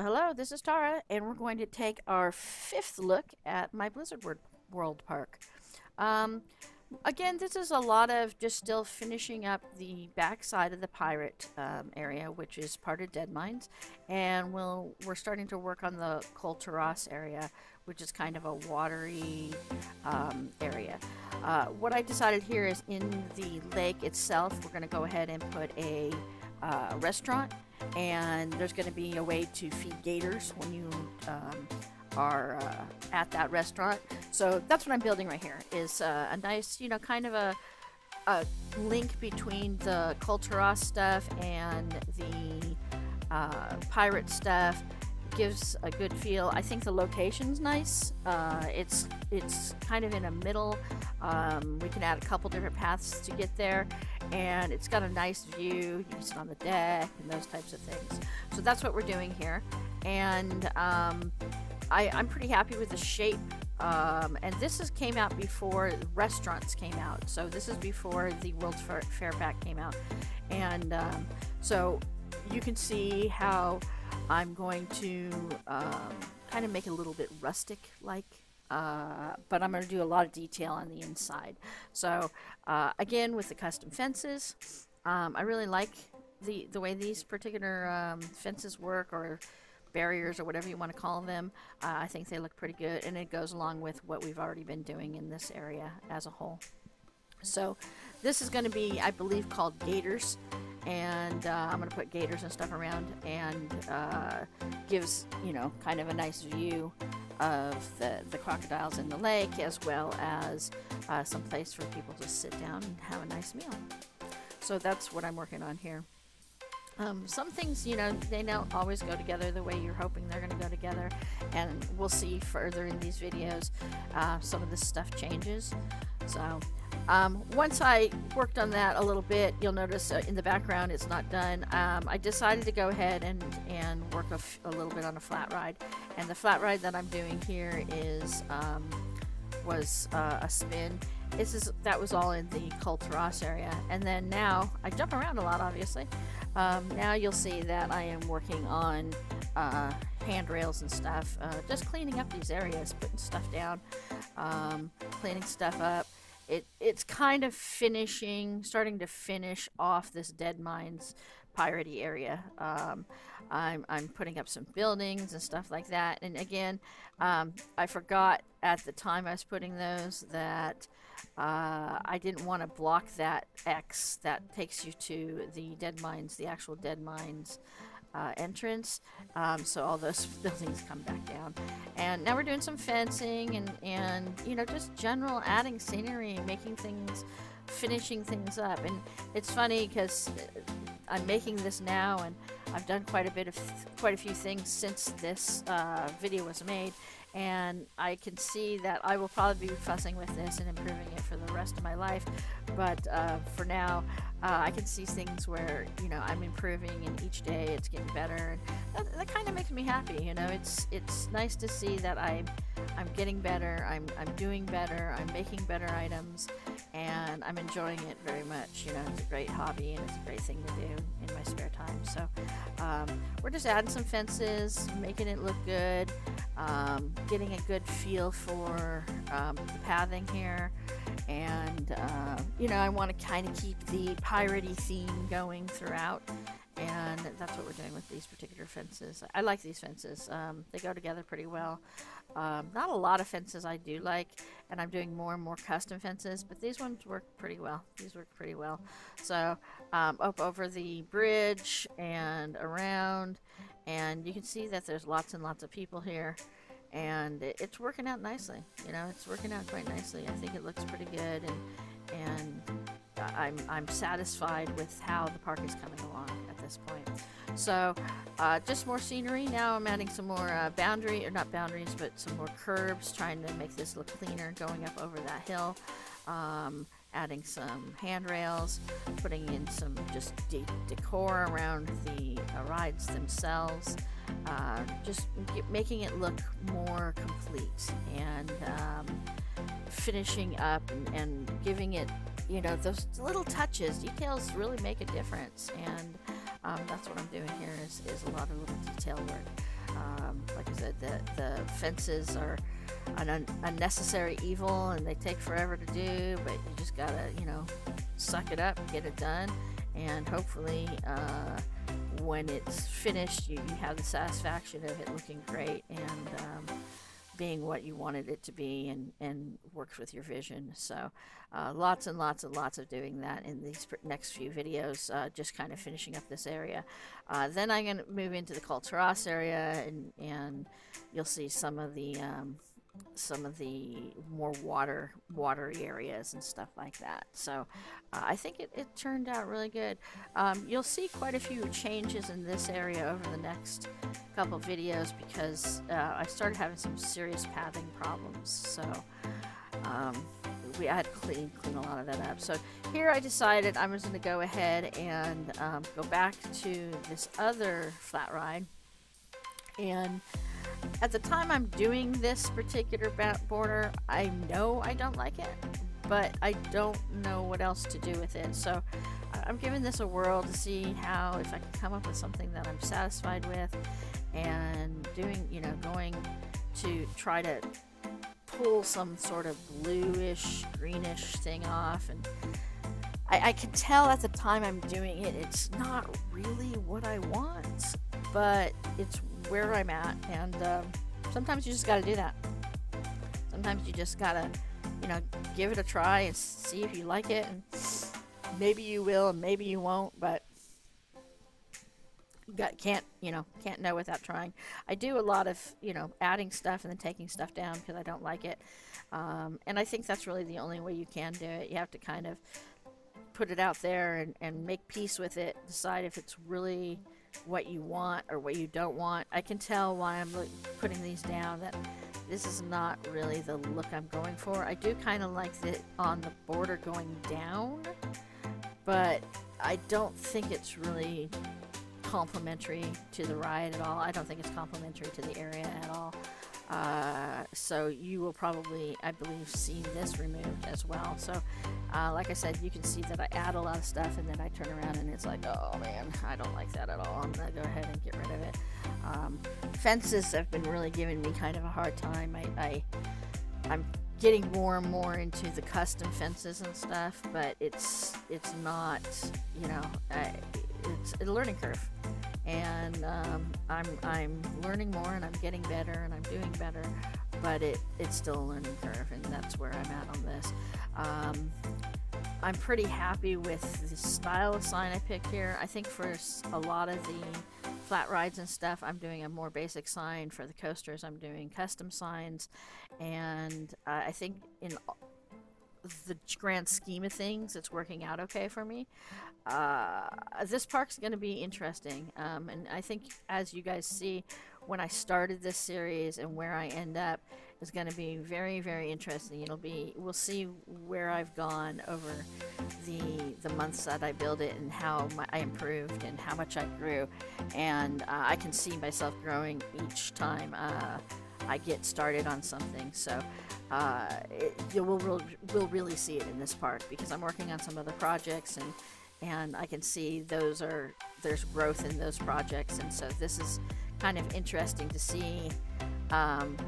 hello, this is Tara, and we're going to take our fifth look at my Blizzard World Park. Um, again, this is a lot of just still finishing up the backside of the pirate um, area, which is part of Deadmines, and we'll, we're starting to work on the Kul Tiras area, which is kind of a watery um, area. Uh, what I decided here is in the lake itself, we're going to go ahead and put a uh, restaurant and there's going to be a way to feed gators when you um, are uh, at that restaurant. So that's what I'm building right here is uh, a nice, you know, kind of a, a link between the Kul Tiras stuff and the uh, pirate stuff. Gives a good feel. I think the location's nice. Uh, it's it's kind of in a middle. Um, we can add a couple different paths to get there, and it's got a nice view. You can sit on the deck and those types of things. So that's what we're doing here. And um, I, am pretty happy with the shape. Um, and this is came out before restaurants came out. So this is before the World's Fair, Fair Pack came out. And um, so you can see how I'm going to um, kind of make it a little bit rustic like uh, but I'm going to do a lot of detail on the inside. So uh, again, with the custom fences, um, I really like the, the way these particular um, fences work or barriers or whatever you want to call them. Uh, I think they look pretty good and it goes along with what we've already been doing in this area as a whole. So this is going to be, I believe, called Gators and uh, I'm to put gators and stuff around and uh, gives, you know, kind of a nice view of the, the crocodiles in the lake as well as uh, some place for people to sit down and have a nice meal. So that's what I'm working on here. Um, some things, you know, they don't always go together the way you're hoping they're going to go together, and we'll see further in these videos. Uh, some of this stuff changes. So, um, once I worked on that a little bit, you'll notice uh, in the background it's not done. Um, I decided to go ahead and, and work a, little bit on a flat ride. And the flat ride that I'm doing here is um, was uh, a spin. This is that was all in the Kul Tiras area. And then now I jump around a lot, obviously. Um, now you'll see that I am working on uh, handrails and stuff, uh, just cleaning up these areas, putting stuff down, um, cleaning stuff up it it's kind of finishing, starting to finish off this Deadmines piratey area. Um, I'm, I'm putting up some buildings and stuff like that. And again, um, I forgot at the time I was putting those that uh, I didn't want to block that X that takes you to the Deadmines, the actual Deadmines uh, entrance. Um, so all those buildings come back down. And now we're doing some fencing and, and you know, just general adding scenery, making things, finishing things up. And it's funny because I'm making this now and I've done quite a bit of, quite a few things since this uh, video was made and I can see that I will probably be fussing with this and improving it for the rest of my life. But uh, for now, uh, I can see things where you know I'm improving, and each day it's getting better. That, that kind of makes me happy. You know, it's it's nice to see that I'm I'm getting better. I'm I'm doing better. I'm making better items, and I'm enjoying it very much. You know, it's a great hobby and it's a great thing to do in my spare time. So um, we're just adding some fences, making it look good um, getting a good feel for um, the pathing here and uh, you know I want to kind of keep the piratey theme going throughout and that's what we're doing with these particular fences. I like these fences. Um, they go together pretty well. Um, not a lot of fences I do like, and I'm doing more and more custom fences, but these ones work pretty well. These work pretty well. So um, up over the bridge and around, and you can see that there's lots and lots of people here and it's working out nicely you know it's working out quite nicely. I think it looks pretty good and and I'm, I'm satisfied with how the park is coming along at this point. So uh, just more scenery. Now I'm adding some more uh, boundary or not boundaries but some more curbs trying to make this look cleaner going up over that hill. Um, adding some handrails, putting in some just de decor around the uh, rides themselves, uh, just making it look more complete and um, finishing up and, and, giving it, you know, those little touches. Details really make a difference, and um, that's what I'm doing here is, is a lot of little detail work. like I said, the, the fences are an un unnecessary evil and they take forever to do, but you just gotta, you know, suck it up, and get it done, and hopefully uh, when it's finished, you, you have the satisfaction of it looking great and um, being what you wanted it to be and, and works with your vision. So uh, lots and lots and lots of doing that in these next few videos, uh, just kind of finishing up this area. Uh, then I'm going to move into the Kul Tiras area and, and you'll see some of the um, some of the more water watery areas and stuff like that. So uh, I think it, it, turned out really good. Um, you'll see quite a few changes in this area over the next couple videos because uh, I started having some serious pathing problems. So um, we had to clean clean a lot of that up. So here I decided I was going to go ahead and um, go back to this other flat ride and at the time I'm doing this particular border, I know I don't like it, but I don't know what else to do with it. So I'm giving this a whirl to see how, if I can come up with something that I'm satisfied with and doing, you know, going to try to pull some sort of bluish, greenish thing off. And I, I can tell at the time I'm doing it, it's not really what I want, but it's where I'm at, and um, sometimes you just got to do that. Sometimes you just gotta, you know, give it a try and see if you like it, and maybe you will, and maybe you won't, but got can't you know can't know without trying. I do a lot of you know adding stuff and then taking stuff down because I don't like it, um, and I think that's really the only way you can do it. You have to kind of put it out there and, and make peace with it. Decide if it's really what you want or what you don't want. I can tell why I'm putting these down that this is not really the look I'm going for. I do kind of like it on the border going down, but I don't think it's really complementary to the ride at all. I don't think it's complementary to the area at all. Uh, so you will probably, I believe, see this removed as well. So, uh, like I said, you can see that I add a lot of stuff and then I turn around and it's like, oh man, I don't like that at all. I'm gonna go ahead and get rid of it. Um, fences have been really giving me kind of a hard time. I, I, I'm getting more and more into the custom fences and stuff, but it's it's not, you know, I, it's a learning curve and um, I'm I'm learning more and I'm getting better and I'm doing better, but it it's still a learning curve, and that's where I'm at on this. Um, I'm pretty happy with the style of sign I picked here. I think for a lot of the flat rides and stuff, I'm doing a more basic sign. For the coasters, I'm doing custom signs, and uh, I think in the grand scheme of things, it's working out okay for me. Uh, this park's going to be interesting, um, and I think as you guys see, when I started this series and where I end up is going to be very, very interesting. It'll be, we'll see where I've gone over the the months that I built it and how my, I improved and how much I grew, and uh, I can see myself growing each time. Uh, I get started on something. So uh, it, you will will will really see it in this part because I'm working on some other projects and and I can see those are there's growth in those projects and so this is kind of interesting to see. Um,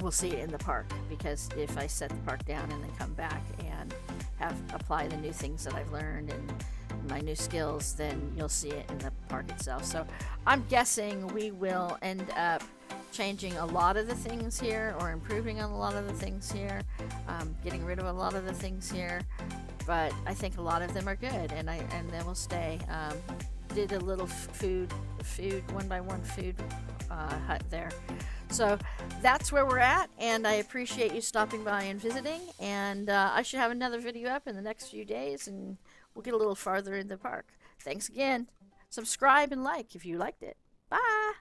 we'll see it in the park because if I set the park down and then come back and have apply the new things that I've learned and my new skills, then you'll see it in the park itself. So I'm guessing we will end up changing a lot of the things here or improving on a lot of the things here, um, getting rid of a lot of the things here. But I think a lot of them are good, and I and they will stay. Um, did a little food, food one by one food uh, hut there. So that's where we're at, and I appreciate you stopping by and visiting. And uh, I should have another video up in the next few days, and we'll get a little farther in the park. Thanks again. Subscribe and like if you liked it. Bye.